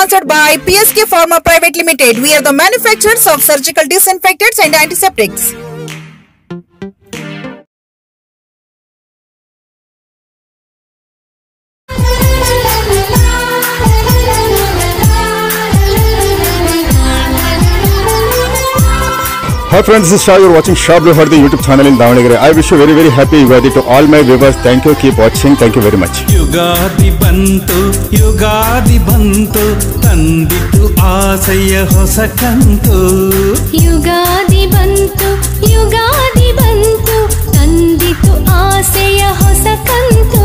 sponsored by PSK Pharma Private Limited. We are the manufacturers of surgical disinfectants and antiseptics. Hi friends, this is Shah. You're watching Shah Blue Heart, the YouTube channel in Davangere. I wish you very very happy Ugadi to all my viewers. Thank you. Keep watching. Thank you very much. Ugadi ಬಂತು ಯುಗಾದಿ ಬಂತು ತಂದಿತು ಆಸೆಯ ಹೊಸ ಕಂತು ಯುಗಾದಿ ಬಂತು ಯುಗಾದಿ ಬಂತು ತಂದಿತು ಆಸೆಯ ಹೊಸ ಕಂತು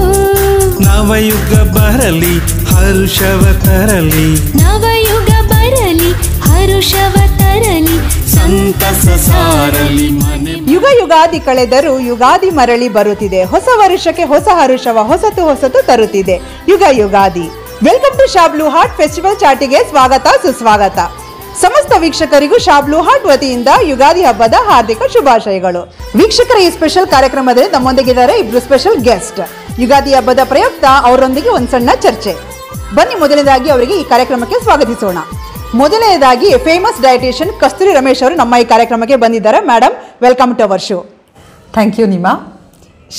ನವಯುಗ ಬರಲಿ ಹರ್ಷವ ತರಲಿ ನವಯುಗ ಬರಲಿ ಹರುಷವ ತರಲಿ ಯುಗ ಯುಗಾದಿ ಕಳೆದರೂ ಯುಗಾದಿ ಮರಳಿ ಬರುತ್ತಿದೆ. ಹೊಸ ವರುಷಕ್ಕೆ ಹೊಸ ಹರುಷವ ಹೊಸತು ಹೊಸತು ತರುತ್ತಿದೆ. ಯುಗ ಯುಗಾದಿ. ವೆಲ್ಕಮ್ ಟು ಶಾಬ್ಲು ಹಾರ್ಟ್ ಫೆಸ್ಟಿವಲ್ ಚಾಟಿಗೆ ಸ್ವಾಗತ, ಸುಸ್ವಾಗತ. ಸಮಸ್ತ ವೀಕ್ಷಕರಿಗೂ ಶಾಬ್ಲು ಹಾರ್ಟ್ ವತಿಯಿಂದ ಯುಗಾದಿ ಹಬ್ಬದ ಹಾರ್ದಿಕ ಶುಭಾಶಯಗಳು. ವೀಕ್ಷಕರ ಈ ಸ್ಪೆಷಲ್ ಕಾರ್ಯಕ್ರಮದಲ್ಲಿ ನಮ್ಮೊಂದಿಗಿದ್ದಾರೆ ಇಬ್ರು ಸ್ಪೆಷಲ್ ಗೆಸ್ಟ್. ಯುಗಾದಿ ಹಬ್ಬದ ಪ್ರಯುಕ್ತ ಅವರೊಂದಿಗೆ ಒಂದು ಸಣ್ಣ ಚರ್ಚೆ. ಬನ್ನಿ, ಮೊದಲನೇದಾಗಿ ಅವರಿಗೆ ಈ ಕಾರ್ಯಕ್ರಮಕ್ಕೆ ಸ್ವಾಗತಿಸೋಣ. ಮೊದಲನೇದಾಗಿ ಫೇಮಸ್ ಡಯಟಿಷಿಯನ್ ಕಸ್ತೂರಿ ರಮೇಶ್ ಅವರು ನಮ್ಮ ಈ ಕಾರ್ಯಕ್ರಮಕ್ಕೆ ಬಂದಿದ್ದಾರೆ. Madam welcome to our show thank you ನಿಮ್ಮ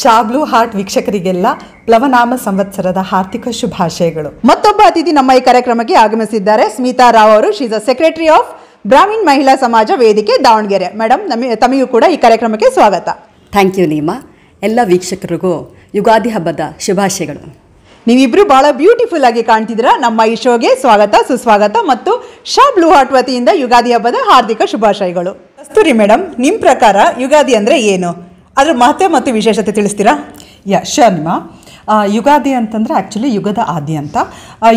ಶಾಬ್ಲು ಹಾರ್ಟ್ ವೀಕ್ಷಕರಿಗೆಲ್ಲ ಪ್ಲವನಾಮ ಸಂವತ್ಸರದ ಹಾರ್ದಿಕ ಶುಭಾಶಯಗಳು. ಮತ್ತೊಬ್ಬ ಅತಿಥಿ ನಮ್ಮ ಈ ಕಾರ್ಯಕ್ರಮಕ್ಕೆ ಆಗಮಿಸಿದ್ದಾರೆ. ಸ್ಮಿತಾ ರಾವ್ ಅವರು she's a secretary of Brahmin Mahila Samaj ವೇದಿಕೆ ದಾವಣಗೆರೆ. ಮೇಡಮ್ ನಮಗೆ ತಮಗೂ ಕೂಡ ಈ ಕಾರ್ಯಕ್ರಮಕ್ಕೆ ಸ್ವಾಗತ. ಥ್ಯಾಂಕ್ ಯು ನೀಮಾ ಎಲ್ಲ ವೀಕ್ಷಕರಿಗೂ ಯುಗಾದಿ ಹಬ್ಬದ ಶುಭಾಶಯಗಳು. ನೀವಿಬ್ರು ಬಹಳ ಬ್ಯೂಟಿಫುಲ್ ಆಗಿ ಕಾಣ್ತಿದ್ದೀರಾ? ನಮ್ಮ ಈ ಶೋಗೆ ಸ್ವಾಗತ ಸುಸ್ವಾಗತ ಮತ್ತು ಶಾ ಬ್ಲೂ ಹಾರ್ಟ್ ವತಿಯಿಂದ ಯುಗಾದಿ ಹಬ್ಬದ ಹಾರ್ದಿಕ ಶುಭಾಶಯಗಳು. ಕಸ್ತೂರಿ ಮೇಡಮ್ ನಿಮ್ಮ ಪ್ರಕಾರ ಯುಗಾದಿ ಅಂದ್ರೆ ಏನು? ಅದ್ರ ಮಹತ್ವ ಮತ್ತು ವಿಶೇಷತೆ ತಿಳಿಸ್ತೀರಾ? ಯಾ ಶೋರ್ ನಿಮ್ಮ ಆ, ಯುಗಾದಿ ಅಂತಂದರೆ ಆ್ಯಕ್ಚುಲಿ ಯುಗದ ಆದಿ ಅಂತ.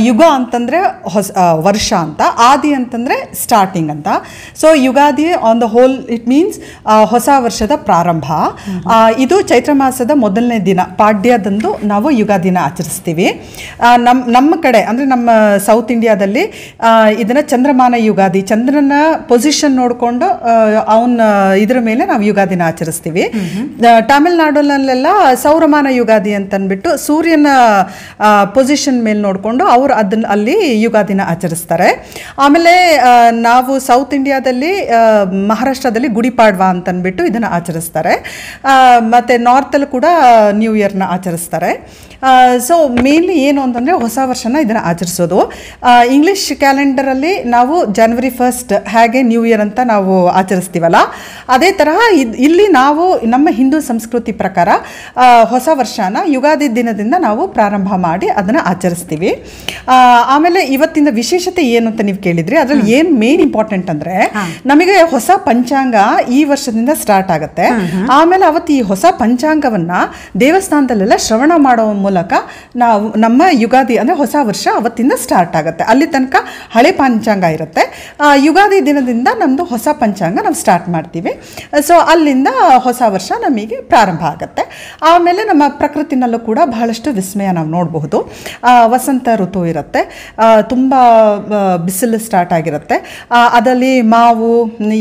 ಯುಗ ಅಂತಂದರೆ ಹೊಸ ವರ್ಷ ಅಂತ. ಆದಿ ಅಂತಂದರೆ ಸ್ಟಾರ್ಟಿಂಗ್ ಅಂತ. So Ugadi on the whole it means ಹೊಸ ವರ್ಷದ ಪ್ರಾರಂಭ. ಇದು ಚೈತ್ರ ಮಾಸದ ಮೊದಲನೇ ದಿನ. ಪಾಡ್ಯದಂದು ನಾವು ಯುಗಾದಿನ ಆಚರಿಸ್ತೀವಿ. ನಮ್ಮ ನಮ್ಮ ಕಡೆ ಅಂದರೆ ನಮ್ಮ ಸೌತ್ ಇಂಡಿಯಾದಲ್ಲಿ ಇದನ್ನು ಚಂದ್ರಮಾನ ಯುಗಾದಿ. ಚಂದ್ರನ ಪೊಸಿಷನ್ ನೋಡಿಕೊಂಡು ಅವನ ಇದರ ಮೇಲೆ ನಾವು ಯುಗಾದಿನ ಆಚರಿಸ್ತೀವಿ. ತಮಿಳ್ನಾಡಲ್ಲೆಲ್ಲ ಸೌರಮಾನ ಯುಗಾದಿ ಅಂತ ಅಂದ್ಬಿಟ್ಟು ಸೂರ್ಯನ ಪೊಸಿಷನ್ ಮೇಲೆ ನೋಡಿಕೊಂಡು ಅವರು ಅದನ್ನ ಅಲ್ಲಿ ಯುಗಾದಿನ ಆಚರಿಸ್ತಾರೆ. ಆಮೇಲೆ ನಾವು ಸೌತ್ ಇಂಡಿಯಾದಲ್ಲಿ ಮಹಾರಾಷ್ಟ್ರದಲ್ಲಿ ಗುಡಿಪಾಡ್ವಾ ಅಂತ ಅಂದ್ಬಿಟ್ಟು ಇದನ್ನು ಆಚರಿಸ್ತಾರೆ. ಮತ್ತು ನಾರ್ತಲ್ಲಿ ಕೂಡ ನ್ಯೂ ಇಯರ್ನ ಆಚರಿಸ್ತಾರೆ. ಸೊ ಮೇನ್ಲಿ ಏನು ಅಂತಂದರೆ ಹೊಸ ವರ್ಷನ ಇದನ್ನು ಆಚರಿಸೋದು. ಇಂಗ್ಲೀಷ್ ಕ್ಯಾಲೆಂಡರಲ್ಲಿ ನಾವು ಜನವರಿ ಫಸ್ಟ್ ಹೇಗೆ ನ್ಯೂ ಇಯರ್ ಅಂತ ನಾವು ಆಚರಿಸ್ತೀವಲ್ಲ. ಅದೇ ತರಹ ಇಲ್ಲಿ ನಾವು ನಮ್ಮ ಹಿಂದೂ ಸಂಸ್ಕೃತಿ ಪ್ರಕಾರ ಹೊಸ ವರ್ಷನ ಯುಗಾದಿ ದಿನದಿಂದ ನಾವು ಪ್ರಾರಂಭ ಮಾಡಿ ಅದನ್ನು ಆಚರಿಸ್ತೀವಿ. ಆಮೇಲೆ ಇವತ್ತಿನ ವಿಶೇಷತೆ ಏನು ಅಂತ ನೀವು ಕೇಳಿದ್ರಿ ಅದರಲ್ಲಿ ಏನು ಮೇನ್ ಇಂಪಾರ್ಟೆಂಟ್ ಅಂದರೆ ನಮಗೆ ಹೊಸ ಪಂಚಾಂಗ ಈ ವರ್ಷದಿಂದ ಸ್ಟಾರ್ಟ್ ಆಗುತ್ತೆ. ಆಮೇಲೆ ಅವತ್ತು ಈ ಹೊಸ ಪಂಚಾಂಗವನ್ನ ದೇವಸ್ಥಾನದಲ್ಲೆಲ್ಲ ಶ್ರವಣ ಮಾಡೋ ಮೂಲಕ ನಾವು ನಮ್ಮ ಯುಗಾದಿ ಅಂದರೆ ಹೊಸ ವರ್ಷ ಅವತ್ತಿಂದ ಸ್ಟಾರ್ಟ್ ಆಗುತ್ತೆ. ಅಲ್ಲಿ ತನಕ ಹಳೆ ಪಂಚಾಂಗ ಇರುತ್ತೆ. ಯುಗಾದಿ ದಿನದಿಂದ ನಮ್ಮದು ಹೊಸ ಪಂಚಾಂಗ ನಾವು ಸ್ಟಾರ್ಟ್ ಮಾಡ್ತೀವಿ. ಸೊ ಅಲ್ಲಿಂದ ಹೊಸ ವರ್ಷ ನಮಗೆ ಪ್ರಾರಂಭ ಆಗುತ್ತೆ. ಆಮೇಲೆ ನಮ್ಮ ಪ್ರಕೃತಿನಲ್ಲೂ ಕೂಡ ಬಹಳಷ್ಟು ವಿಸ್ಮಯ ನಾವು ನೋಡಬಹುದು. ವಸಂತ ಋತು ಇರುತ್ತೆ. ತುಂಬ ಬಿಸಿಲು ಸ್ಟಾರ್ಟ್ ಆಗಿರುತ್ತೆ. ಅದರಲ್ಲಿ ಮಾವು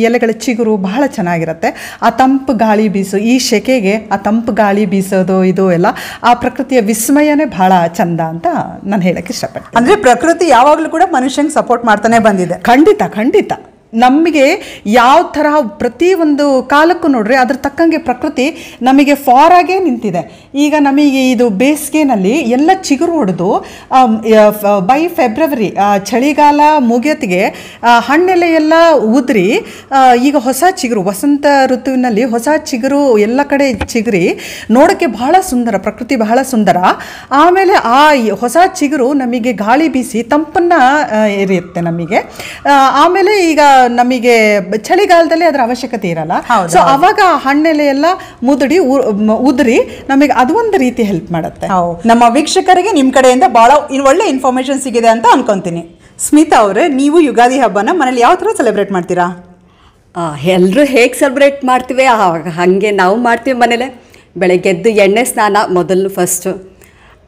ಎಲೆಗಳ ಚಿಗುರು ಬಹಳ ಚೆನ್ನಾಗಿರುತ್ತೆ. ಆ ತಂಪು ಗಾಳಿ ಬೀಸು ಈ ಶೆಕೆಗೆ ಆ ತಂಪು ಗಾಳಿ ಬೀಸೋದು ಇದು ಎಲ್ಲ ಆ ಪ್ರಕೃತಿಯ ವಿಸ್ಮಯನೇ ಬಹಳ ಚಂದ ಅಂತ ನಾನು ಹೇಳಕ್ಕೆ ಇಷ್ಟಪಡ್ತೀನಿ. ಅಂದ್ರೆ ಪ್ರಕೃತಿ ಯಾವಾಗಲೂ ಕೂಡ ಮನುಷ್ಯಂಗೆ ಸಪೋರ್ಟ್ ಮಾಡ್ತಾನೆ ಬಂದಿದೆ. ಖಂಡಿತ ಖಂಡಿತ. ನಮಗೆ ಯಾವ ಥರ ಪ್ರತಿ ಒಂದು ಕಾಲಕ್ಕೂ ನೋಡ್ರಿ ಅದ್ರ ತಕ್ಕಂಗೆ ಪ್ರಕೃತಿ ನಮಗೆ ಫಾರಾಗೇ ನಿಂತಿದೆ. ಈಗ ನಮಗೆ ಇದು ಬೇಸಿಗೆನಲ್ಲಿ ಎಲ್ಲ ಚಿಗುರು ಹೊಡೆದು ಬೈ ಫೆಬ್ರವರಿ ಚಳಿಗಾಲ ಮುಗಿಯತ್ತಿಗೆ ಹಣ್ಣೆಲ್ಲ ಎಲ್ಲ ಉದ್ರಿ ಈಗ ಹೊಸ ಚಿಗುರು, ವಸಂತ ಋತುವಿನಲ್ಲಿ ಹೊಸ ಚಿಗುರು ಎಲ್ಲ ಕಡೆ ಚಿಗುರಿ, ನೋಡೋಕ್ಕೆ ಬಹಳ ಸುಂದರ, ಪ್ರಕೃತಿ ಬಹಳ ಸುಂದರ. ಆಮೇಲೆ ಆ ಹೊಸ ಚಿಗುರು ನಮಗೆ ಗಾಳಿ ಬೀಸಿ ತಂಪನ್ನು ಇರುತ್ತೆ ನಮಗೆ. ಆಮೇಲೆ ಈಗ ನಮಗೆ ಚಳಿಗಾಲದಲ್ಲಿ ಅದರ ಅವಶ್ಯಕತೆ ಇರಲ್ಲ. ಸೊ ಅವಾಗ ಹಣ್ಣೆಲೆ ಎಲ್ಲ ಮುದುಡಿ ಉ- ಉದುರಿ ನಮಗೆ ಅದೊಂದು ರೀತಿ ಹೆಲ್ಪ್ ಮಾಡುತ್ತೆ. ನಮ್ಮ ವೀಕ್ಷಕರಿಗೆ ನಿಮ್ಮ ಕಡೆಯಿಂದ ಬಹಳ ಒಳ್ಳೆ ಇನ್ಫಾರ್ಮೇಶನ್ ಸಿಗಿದೆ ಅಂತ ಅನ್ಕೊಂತೀನಿ. ಸ್ಮಿತಾ ಅವರೇ ನೀವು ಯುಗಾದಿ ಹಬ್ಬನ ಮನೇಲಿ ಯಾವ ಥರ ಸೆಲೆಬ್ರೇಟ್ ಮಾಡ್ತೀರಾ? ಎಲ್ಲರೂ ಹೇಗೆ ಸೆಲೆಬ್ರೇಟ್ ಮಾಡ್ತೀವಿ ಆವಾಗ ಹಾಗೆ ನಾವು ಮಾಡ್ತೀವಿ ಮನೇಲೆ. ಬೆಳಗ್ಗೆ ಎದ್ದು ಎಣ್ಣೆ ಸ್ನಾನ ಮೊದಲು ಫಸ್ಟು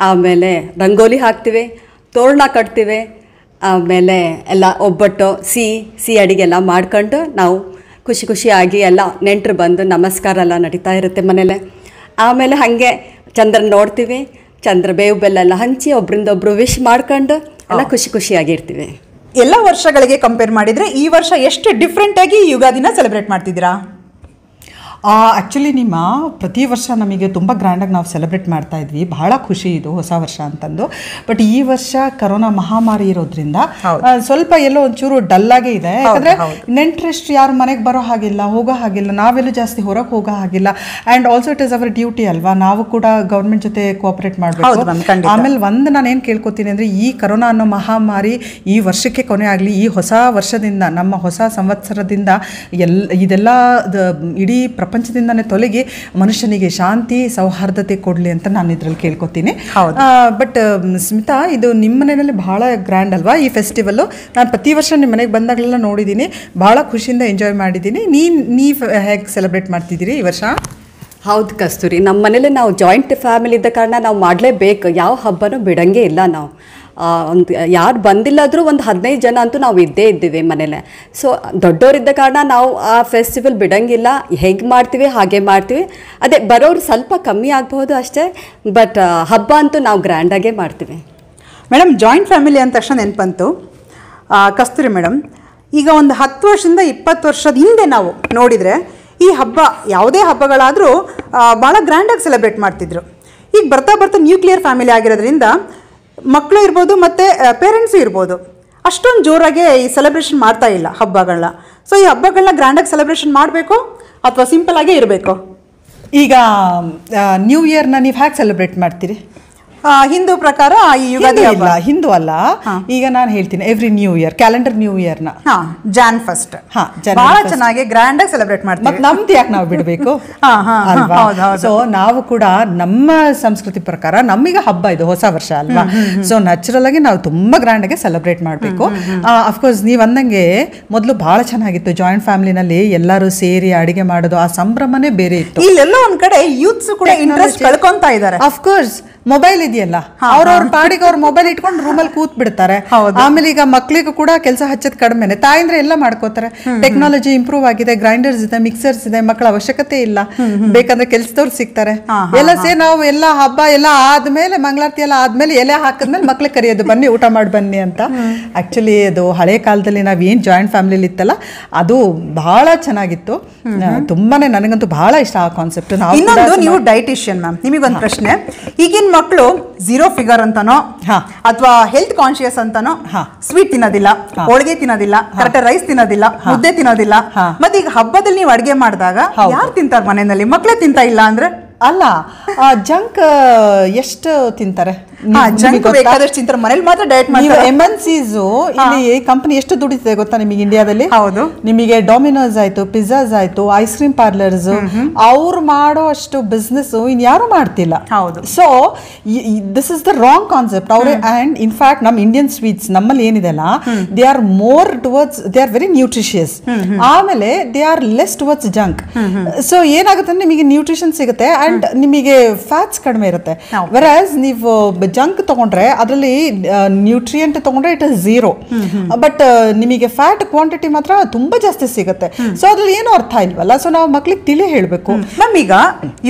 ಆಮೇಲೆ ರಂಗೋಲಿ ಹಾಕ್ತೀವಿ ತೋರಣ ಕಟ್ತೀವಿ ಆಮೇಲೆ ಎಲ್ಲ ಒಬ್ಬಟ್ಟು ಸಿಹಿ ಸಿಹಿ ಅಡಿಗೆ ಎಲ್ಲ ಮಾಡ್ಕೊಂಡು ನಾವು ಖುಷಿ ಖುಷಿಯಾಗಿ ಎಲ್ಲ ನೆಂಟರು ಬಂದು ನಮಸ್ಕಾರ ಎಲ್ಲ ನಡೀತಾ ಇರುತ್ತೆ ಮನೇಲೆ. ಆಮೇಲೆ ಹಾಗೆ ಚಂದ್ರನ ನೋಡ್ತೀವಿ ಚಂದ್ರ ಬೇವು ಬೆಲ್ಲ ಎಲ್ಲ ಹಂಚಿ ಒಬ್ರಿಂದ ಒಬ್ರು ವಿಶ್ ಮಾಡ್ಕೊಂಡು ಎಲ್ಲ ಖುಷಿ ಖುಷಿಯಾಗಿರ್ತೀವಿ ಎಲ್ಲ ವರ್ಷಗಳಿಗೆ ಕಂಪೇರ್ ಮಾಡಿದರೆ ಈ ವರ್ಷ ಎಷ್ಟು ಡಿಫ್ರೆಂಟಾಗಿ ಯುಗಾದಿನ ಸೆಲೆಬ್ರೇಟ್ ಮಾಡ್ತಿದ್ದೀರಾ? ಆ್ಯಕ್ಚುಲಿ ನಿಮ್ಮ ಪ್ರತಿ ವರ್ಷ ನಮಗೆ ತುಂಬ ಗ್ರ್ಯಾಂಡಾಗಿ ನಾವು ಸೆಲೆಬ್ರೇಟ್ ಮಾಡ್ತಾ ಇದ್ವಿ. ಬಹಳ ಖುಷಿ ಇದು ಹೊಸ ವರ್ಷ ಅಂತಂದು. ಬಟ್ ಈ ವರ್ಷ ಕರೋನಾ ಮಹಾಮಾರಿ ಇರೋದ್ರಿಂದ ಸ್ವಲ್ಪ ಎಲ್ಲೋ ಒಂಚೂರು ಡಲ್ಲಾಗೇ ಇದೆ. ಯಾಕಂದ್ರೆ. ನೆಂಟ್ರೆಸ್ಟ್ ಯಾರು ಮನೆಗೆ ಬರೋ ಹಾಗಿಲ್ಲ ಹೋಗೋ ಹಾಗಿಲ್ಲ ನಾವೆಲ್ಲೂ ಜಾಸ್ತಿ ಹೊರಗೆ ಹೋಗೋ ಹಾಗಿಲ್ಲ. And also it is our duty ಅಲ್ವಾ? ನಾವು ಕೂಡ ಗೌರ್ಮೆಂಟ್ ಜೊತೆ ಕೋಆಪರೇಟ್ ಮಾಡಬೇಕು. ಆಮೇಲೆ ಒಂದು ನಾನು ಏನು ಕೇಳ್ಕೊತೀನಿ ಅಂದರೆ ಈ ಕರೋನಾ ಅನ್ನೋ ಮಹಾಮಾರಿ ಈ ವರ್ಷಕ್ಕೆ ಕೊನೆ ಆಗಲಿ ಈ ಹೊಸ ವರ್ಷದಿಂದ ನಮ್ಮ ಹೊಸ ಸಂವತ್ಸರದಿಂದ ಎಲ್ ಇದೆಲ್ಲ ಇಡೀ ಇಡೀ ಪ್ರಪಂಚದಿಂದನೇ ತೊಲಗಿ ಮನುಷ್ಯನಿಗೆ ಶಾಂತಿ ಸೌಹಾರ್ದತೆ ಕೊಡಲಿ ಅಂತ ನಾನು ಇದ್ರಲ್ಲಿ ಕೇಳ್ಕೊತೀನಿ. ಬಟ್ ಸ್ಮಿತಾ ಇದು ನಿಮ್ಮ ಮನೆಯಲ್ಲಿ ಬಹಳ ಗ್ರ್ಯಾಂಡ್ ಅಲ್ವಾ? ಈ ಫೆಸ್ಟಿವಲ್ಲು ನಾನು ಪ್ರತಿ ವರ್ಷ ನಿಮ್ಮ ಮನೆಗೆ ಬಂದಾಗಲೆಲ್ಲ ನೋಡಿದ್ದೀನಿ ಭಾಳ ಖುಷಿಯಿಂದ ಎಂಜಾಯ್ ಮಾಡಿದ್ದೀನಿ ನೀನು ನೀ ಹೇಗೆ ಸೆಲೆಬ್ರೇಟ್ ಮಾಡ್ತಿದ್ದೀರಿ ಈ ವರ್ಷ? ಹೌದು ಕಸ್ತೂರಿ. ನಮ್ಮ ಮನೇಲಿ ನಾವು ಜಾಯಿಂಟ್ ಫ್ಯಾಮಿಲಿ ಇದ್ದ ಕಾರಣ ನಾವು ಮಾಡಲೇಬೇಕು. ಯಾವ ಹಬ್ಬನೂ ಬಿಡಂಗೆ ಇಲ್ಲ ನಾವು. ಒಂದು, ಯಾರು ಬಂದಿಲ್ಲಾದರೂ ಒಂದು ಹದಿನೈದು ಜನ ಅಂತೂ ನಾವು ಇದ್ದೇ ಇದ್ದೀವಿ ಮನೇಲೆ. ಸೊ ದೊಡ್ಡವರಿದ್ದ ಕಾರಣ ನಾವು ಆ ಫೆಸ್ಟಿವಲ್ ಬಿಡಂಗಿಲ್ಲ. ಹೇಗೆ ಮಾಡ್ತೀವಿ, ಹಾಗೆ ಮಾಡ್ತೀವಿ. ಅದೇ, ಬರೋರು ಸ್ವಲ್ಪ ಕಮ್ಮಿ ಆಗಬಹುದು ಅಷ್ಟೇ ಬಟ್ ಹಬ್ಬ ಅಂತೂ ನಾವು ಗ್ರ್ಯಾಂಡಾಗೇ ಮಾಡ್ತೀವಿ. ಮೇಡಮ್ ಜಾಯಿಂಟ್ ಫ್ಯಾಮಿಲಿ ಅಂದ ತಕ್ಷಣ ನೆನಪಂತು. ಕಸ್ತೂರಿ ಮೇಡಮ್, ಈಗ ಒಂದು ಹತ್ತು ವರ್ಷದಿಂದ ಇಪ್ಪತ್ತು ವರ್ಷದ ಹಿಂದೆ ನಾವು ನೋಡಿದರೆ, ಈ ಹಬ್ಬ ಯಾವುದೇ ಹಬ್ಬಗಳಾದರೂ ಭಾಳ ಗ್ರ್ಯಾಂಡಾಗಿ ಸೆಲೆಬ್ರೇಟ್ ಮಾಡ್ತಿದ್ರು. ಈಗ ಬರ್ತಾ ಬರ್ತಾ ನ್ಯೂಕ್ಲಿಯರ್ ಫ್ಯಾಮಿಲಿ ಆಗಿರೋದ್ರಿಂದ ಮಕ್ಕಳು ಇರ್ಬೋದು ಮತ್ತು ಪೇರೆಂಟ್ಸು ಇರ್ಬೋದು. ಅಷ್ಟೊಂದು ಜೋರಾಗಿ ಈ ಸೆಲೆಬ್ರೇಷನ್ ಮಾಡ್ತಾ ಇಲ್ಲ ಹಬ್ಬಗಳನ್ನ ಸೊ ಈ ಹಬ್ಬಗಳನ್ನ ಗ್ರ್ಯಾಂಡಾಗಿ ಸೆಲೆಬ್ರೇಷನ್ ಮಾಡಬೇಕು ಅಥವಾ ಸಿಂಪಲ್ ಆಗೇ ಇರಬೇಕು? ಈಗ ನ್ಯೂ ಇಯರ್ನ ನೀವು ಹೇಗೆ ಸೆಲೆಬ್ರೇಟ್ ಮಾಡ್ತೀರಿ? ಹಿಂದೂ ಪ್ರಕಾರ ಈ ಯುಗಾದಿ ಹಿಂದೂ ಇಲ್ಲ ಹಿಂದೂ ಅಲ್ಲ. ಈಗ ನಾನು ಹೇಳ್ತೀನಿ every new year calendar new ಇಯರ್ನ Jan first ಬಹಳ ಚೆನ್ನಾಗಿ ಗ್ರ್ಯಾಂಡ್ ಆಗಿ ಸೆಲೆಬ್ರೇಟ್ ಮಾಡ್ತೀವಿ. ನಮ್ದು ಯಾಕೆ ನಾವು ಬಿಡಬೇಕು. ಸೊ ನಾವು ಕೂಡ ನಮ್ಮ ಸಂಸ್ಕೃತಿ ಪ್ರಕಾರ ನಮಗೆ ಹಬ್ಬ ಇದು ಹೊಸ ವರ್ಷ ಅಲ್ವಾ? ಸೊ ನ್ಯಾಚುರಲ್ ಆಗಿ ನಾವು ತುಂಬಾ ಗ್ರ್ಯಾಂಡ್ ಆಗಿ ಸೆಲೆಬ್ರೇಟ್ ಮಾಡಬೇಕು. ಅಫ್ಕೋರ್ಸ್ ನೀವು ಅಂದಂಗೆ ಮೊದಲು ಬಹಳ ಚೆನ್ನಾಗಿತ್ತು. ಜಾಯಿಂಟ್ ಫ್ಯಾಮಿಲಿನಲ್ಲಿ ಎಲ್ಲರೂ ಸೇರಿ ಅಡಿಗೆ ಮಾಡೋದು ಆ ಸಂಭ್ರಮನೇ ಬೇರೆ ಇತ್ತು. ಇಲ್ಲೆಲ್ಲ ಒಂದ್ ಕಡೆ ಯೂತ್ಸ್ ಕೂಡ ಇಂಟ್ರೆಸ್ಟ್ ಕಳ್ಕೊಂತ ಇದ್ದಾರೆ. ಅಫ್ಕೋರ್ಸ್ ಮೊಬೈಲ್ ಇದೆಯಲ್ಲ? ಅವ್ರವ್ರ ಪಾಡಿಗೆ ಅವ್ರ ಮೊಬೈಲ್ ಇಟ್ಕೊಂಡು ರೂಮಲ್ಲಿ ಕೂತ್ ಬಿಡ್ತಾರೆ ಆಮೇಲೆ ಈಗ ಮಕ್ಳಿಗೂ ಕೂಡ ಕೆಲಸ ಹಚ್ಚದ್ ಕಡಿಮೆನೆ. ತಾಯಂದ್ರೆ ಎಲ್ಲ ಮಾಡ್ಕೋತಾರೆ. ಟೆಕ್ನಾಲಜಿ ಇಂಪ್ರೂವ್ ಆಗಿದೆ ಗ್ರೈಂಡರ್ಸ್ ಇದೆ ಮಿಕ್ಸರ್ಸ್ ಇದೆ ಮಕ್ಕಳ ಅವಶ್ಯಕತೆ ಇಲ್ಲ. ಬೇಕಂದ್ರೆ ಕೆಲ್ಸದವ್ರು ಸಿಗ್ತಾರೆ. ಎಲ್ಲ ಸೇ ನಾವು ಎಲ್ಲ ಹಬ್ಬ ಎಲ್ಲ ಆದ್ಮೇಲೆ ಮಂಗಳಾರತಿ ಎಲ್ಲ ಆದ್ಮೇಲೆ ಎಲೆ ಹಾಕಿದ್ಮೇಲೆ ಮಕ್ಳಿಗೆ ಕರೆಯೋದು ಬನ್ನಿ ಊಟ ಮಾಡಿ ಬನ್ನಿ ಅಂತ. ಆಕ್ಚುಲಿ ಅದು ಹಳೆ ಕಾಲದಲ್ಲಿ ನಾವ್ ಏನ್ ಜಾಯಿಂಟ್ ಫ್ಯಾಮಿಲಿ ಇತ್ತಲ್ಲ ಅದು ಬಹಳ ಚೆನ್ನಾಗಿತ್ತು. ತುಂಬಾನೇ ನನಗಂತೂ ಬಹಳ ಇಷ್ಟ ಆ ಕಾನ್ಸೆಪ್ಟ್ ಇನ್ನೊಂದು ನೀವು ಡೈಟಿಷಿಯನ್ ಮ್ಯಾಮ್ ನಿಮಗೊಂದು ಪ್ರಶ್ನೆ. ಈಗಿನ ಮಕ್ಕಳು ಝೀರೋ ಫಿಗರ್ ಅಂತನೋ ಹಾ. ಅಥವಾ ಹೆಲ್ತ್ ಕಾನ್ಶಿಯಸ್ ಅಂತನೋ ಹಾ. ಸ್ವೀಟ್ ತಿನ್ನೋದಿಲ್ಲ ಹೋಳಿಗೆ ತಿನ್ನೋದಿಲ್ಲ ಕರೆಕ್ಟ್ ರೈಸ್ ತಿನ್ನೋದಿಲ್ಲ ಮುದ್ದೆ ತಿನ್ನೋದಿಲ್ಲ. ಮತ್ತೆ ಈಗ ಹಬ್ಬದಲ್ಲಿ ನೀವು ಅಡಿಗೆ ಮಾಡಿದಾಗ ಯಾರು ತಿಂತಾರೆ ಮನೆಯಲ್ಲಿ? ಮಕ್ಕಳೇ ತಿಂತಾ ಇಲ್ಲ ಅಂದ್ರೆ? ಅಲ್ಲ ಜಂಕ್ ಎಷ್ಟು ತಿಂತಾರೆ? ಹಾ ನಿಮ್ಗೆ ಜಂಕ್ ಗೊತ್ತಾ? ಬೇಕಾದಷ್ಟು ತಿಂತಾರೆ ಮನೇಲಿ ಮಾತ್ರ ಡಯಟ್ ಮಾಡ್ತಾರೆ. ಎಂ ಎನ್ ಸೀಸ್ ಇಲ್ಲಿ ಕಂಪನಿ ಎಷ್ಟು ದುಡಿತಿದೆ ಗೊತ್ತಾ ನಿಮಗೆ ಇಂಡಿಯಾದಲ್ಲಿ ಹೌದು. ನಿಮಗೆ ಡೊಮಿನೋಸ್ ಆಯ್ತು ಪಿಜ್ಜಾಸ್ ಆಯ್ತು ಐಸ್ ಕ್ರೀಮ್ ಪಾರ್ಲರ್ಸ್ ಅವ್ರು ಮಾಡೋ ಅಷ್ಟು ಬಿಸ್ನೆಸ್ ಇನ್ ಯಾರು ಮಾಡ್ತಿಲ್ಲ. ಹೌದು. So this is the wrong concept ಅವ್ರೆ ಅಂಡ್ ಇನ್ಫ್ಯಾಕ್ಟ್ ನಮ್ಮ ಇಂಡಿಯನ್ ಸ್ವೀಟ್ಸ್ ನಮ್ಮಲ್ಲಿ ಏನಿದೆ ಅಲ್ಲ they are more towards they are very nutritious ಆಮೇಲೆ they are less towards junk so ಏನಾಗುತ್ತೆ ಅಂದ್ರೆ ನಿಮಗೆ ನ್ಯೂಟ್ರಿಷನ್ ಸಿಗುತ್ತೆ ಅಂಡ್ ನಿಮಗೆ ಫ್ಯಾಟ್ಸ್ ಕಡಿಮೆ ಇರುತ್ತೆ. ವೆರಾಸ್ ನೀವು ಜಂಕ್ ತಗೊಂಡ್ರೆ ಅದರಲ್ಲಿ ನ್ಯೂಟ್ರಿಯೆಂಟ್ ತಗೊಂಡ್ರೆ ಇಟ್ ಇಸ್ ಝೀರೋ ಬಟ್ ನಿಮಗೆ ಫ್ಯಾಟ್ ಕ್ವಾಂಟಿಟಿ ಮಾತ್ರ ತುಂಬಾ ಜಾಸ್ತಿ ಸಿಗುತ್ತೆ. ಸೊ ಅದ್ರಲ್ಲಿ ಏನೂ ಅರ್ಥ ಇಲ್ವಲ್ಲ? ಸೊ ನಾವು ಮಕ್ಳಿಗೆ ತಿಳಿ ಹೇಳಬೇಕು. ಮ್ಯಾಮ್ ಈಗ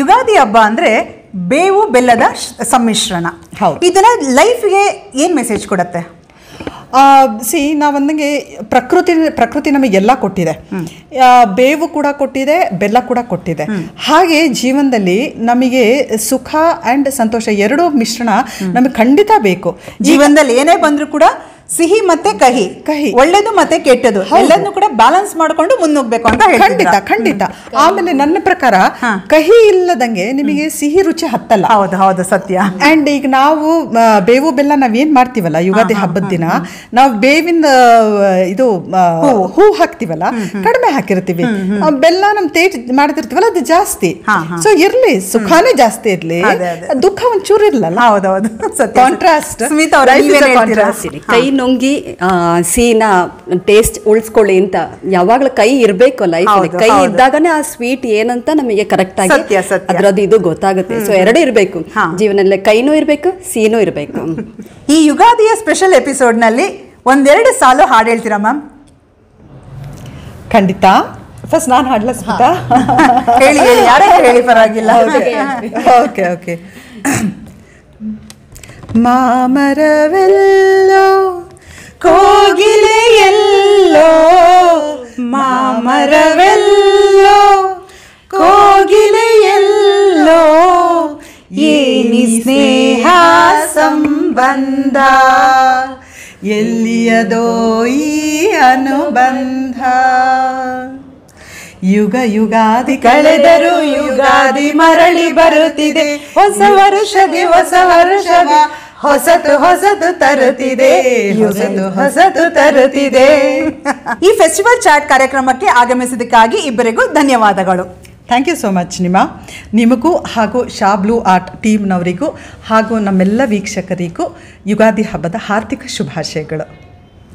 ಯುಗಾದಿ ಹಬ್ಬ ಅಂದ್ರೆ ಬೇವು ಬೆಲ್ಲದ ಸಮ್ಮಿಶ್ರಣ. ಹೌದು. ಇದನ್ನ ಲೈಫ್ಗೆ ಏನು ಮೆಸೇಜ್ ಕೊಡುತ್ತೆ? ಸಿ ನಾವಂದಂಗೆ ಪ್ರಕೃತಿ ಪ್ರಕೃತಿ ನಮಗೆ ಎಲ್ಲ ಕೊಟ್ಟಿದೆ. ಬೇವು ಕೂಡ ಕೊಟ್ಟಿದೆ ಬೆಲ್ಲ ಕೂಡ ಕೊಟ್ಟಿದೆ. ಹಾಗೆ ಜೀವನದಲ್ಲಿ ನಮಗೆ ಸುಖ ಅಂಡ್ ಸಂತೋಷ ಎರಡೂ ಮಿಶ್ರಣ ನಮಗೆ ಖಂಡಿತ ಬೇಕು. ಜೀವನದಲ್ಲಿ ಏನೇ ಬಂದರೂ ಕೂಡ ಸಿಹಿ ಮತ್ತೆ ಕಹಿ. ಕಹಿ. ಒಳ್ಳೇದು ಮತ್ತೆ ಕೆಟ್ಟದು. ಎಲ್ಲದನ್ನು ಕೂಡ ಬ್ಯಾಲೆನ್ಸ್ ಮಾಡ್ಕೊಂಡು ಮುನ್ನುಗ್ಬೇಕು ಅಂತ ಖಂಡಿತ ಖಂಡಿತ. ಆಮೇಲೆ ನನ್ನ ಪ್ರಕಾರ ಕಹಿ ಇಲ್ಲದಂಗೆ ನಿಮಗೆ ಸಿಹಿ ರುಚಿ ಹತ್ತಲ್ಲ. ಹೌದು ಹೌದು ಸತ್ಯ. ಅಂಡ್ ಈಗ ನಾವು ಬೇವು ಬೆಲ್ಲ ಏನ್ ಮಾಡ್ತೀವಲ್ಲ ಯುಗಾದಿ ಹಬ್ಬದ ದಿನ ನಾವು ಬೇವಿನ ಇದು ಹೂ. ಹಾಕ್ತಿವಲ್ಲ ಕಡಿಮೆ ಹಾಕಿರ್ತೀವಿ. ಬೆಲ್ಲ ನಮ್ ತೇಜ್ ಮಾಡ್ತಿರ್ತೀವಲ್ಲ ಅದು ಜಾಸ್ತಿ. ಸೊ ಇರ್ಲಿ ಸುಖಾನೇ ಜಾಸ್ತಿ ಇರ್ಲಿ. ದುಃಖ ಒಂಚೂರು ಇರ್ಲಲ್ಲ. ಹೌದೌದು ಕಾಂಟ್ರಾಸ್ಟ್ ಕಾಂಟ್ರಾಸ್ಟ್ ಸ್ಮಿತಾ contrast. ಕೈ ನುಂಗಿ ಆ, ಸಿಹಿನ ಟೇಸ್ಟ್ ಉಳಿಸ್ಕೊಳ್ಳಿ ಅಂತ ಯಾವಾಗಲೂ ಕೈ ಇರಬೇಕು ಲೈಫ್ ಕೈ. ಇದ್ದಾಗನೇ ಆ ಸ್ವೀಟ್ ಏನಂತ ನಮಗೆ ಕರೆಕ್ಟ್ ಆಗಿ. ಅದ್ರದ್ದು ಇದು ಗೊತ್ತಾಗುತ್ತೆ. ಸೊ ಎರಡೂ ಇರಬೇಕು. ಜೀವನದಲ್ಲಿ ಕೈನೂ ಇರಬೇಕು ಸಿಹಿನೂ ಇರಬೇಕು. ಈ ಯುಗಾದಿಯ ಸ್ಪೆಷಲ್ ಎಪಿಸೋಡ್ನಲ್ಲಿ ಒಂದೆರಡು ಸಾಲು ಹಾಡು ಹೇಳ್ತೀರಾ ಮ್ಯಾಮ್ ಖಂಡಿತ. ಫಸ್ಟ್ ನಾನು ಹಾಡ್ಲ ಸ್ಮಿತಾ ಹೇಳಿ ಹೇಳಿ. ಯಾರೇ ಹೇಳಿ ಪರವಾಗಿಲ್ಲ. ಓಕೆ ಓಕೆ ಮಾಮರವೆಲ್ಲೋ ಕೋಗಿಲೆಯೆಲ್ಲೋ ಮಾಮರವೆಲ್ಲೋ ಕೋಗಿಲೆಯೆಲ್ಲೋ ಏನಿ ಸ್ನೇಹ ಸಂಬಂಧ, ಎಲ್ಲಿಯದೋ ಈ ಅನುಬಂಧ? ಯುಗ ಯುಗಾದಿ ಕಳೆದರು ಯುಗಾದಿ ಮರಳಿ ಬರುತ್ತಿದೆ, ಹೊಸ ವರುಷಗೆ ಹೊಸ ವರುಷಗೆ ಹೊಸತು ಹೊಸತು ತರುತ್ತಿದೆ. ಹೊಸತು ಹೊಸತು ತರುತ್ತಿದೆ. ಈ ಫೆಸ್ಟಿವಲ್ ಚಾಟ್ ಕಾರ್ಯಕ್ರಮಕ್ಕೆ ಆಗಮಿಸಿದ್ದಕ್ಕಾಗಿ ಇಬ್ಬರಿಗೂ ಧನ್ಯವಾದಗಳು. ಥ್ಯಾಂಕ್ ಯು ಸೋ ಮಚ್ ನಿಮ್ಮ ನಿಮಗೂ ಹಾಗೂ ಶಾಬ್ಲು ಆರ್ಟ್ ಟೀಮ್ನವರಿಗೂ ಹಾಗೂ ನಮ್ಮೆಲ್ಲ ವೀಕ್ಷಕರಿಗೂ ಯುಗಾದಿ ಹಬ್ಬದ ಹಾರ್ದಿಕ ಶುಭಾಶಯಗಳು.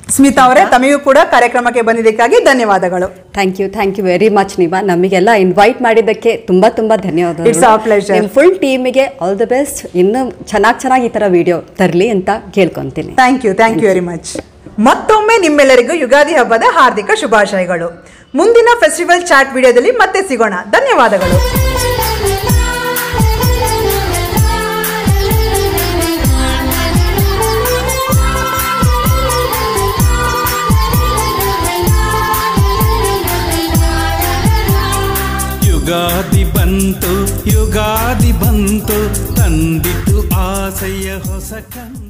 ಸ್ಮಿತಾ ಅವರೇ ತಮಗೂ ಕೂಡ ಕಾರ್ಯಕ್ರಮಕ್ಕೆ ಬಂದಿದ್ದಕ್ಕಾಗಿ ಧನ್ಯವಾದಗಳು. Thank you thank you very much ನೀವಾ ನಮಗೆಲ್ಲ ಇನ್ವೈಟ್ ಮಾಡಿದ್ದಕ್ಕೆ ತುಂಬ ತುಂಬ ಧನ್ಯವಾದ ಇಟ್ಸ್ ಆ. ನಿಮ್ಮ ಫುಲ್ ಟೀಮಿಗೆ ಆಲ್ ದ ಬೆಸ್ಟ್ ಇನ್ನೂ ಚೆನ್ನಾಗಿ ಚೆನ್ನಾಗಿ ಈ ಥರ ವಿಡಿಯೋ ತರಲಿ ಅಂತ ಕೇಳ್ಕೊತೀನಿ. Thank you thank you very much ಮತ್ತೊಮ್ಮೆ ನಿಮ್ಮೆಲ್ಲರಿಗೂ ಯುಗಾದಿ ಹಬ್ಬದ ಹಾರ್ದಿಕ ಶುಭಾಶಯಗಳು. ಮುಂದಿನ ಫೆಸ್ಟಿವಲ್ ಚಾಟ್ ವಿಡಿಯೋದಲ್ಲಿ ಮತ್ತೆ ಸಿಗೋಣ. ಧನ್ಯವಾದಗಳು. ಬಂತು ಯುಗಾದಿ ಬಂತು ತಂದಿತು ಆಸೆಯ ಹೊಸ ಕಣ್ಣು